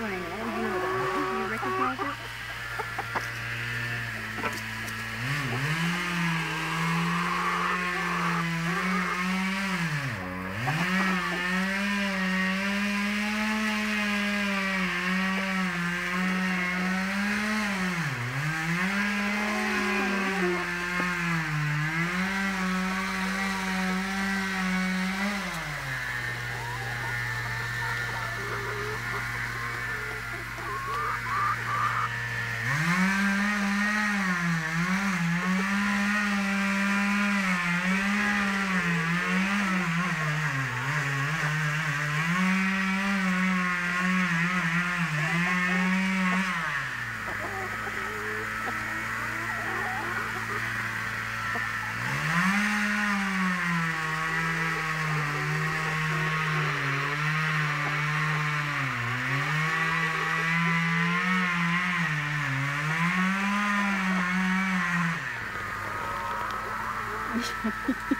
Wait Sleeve.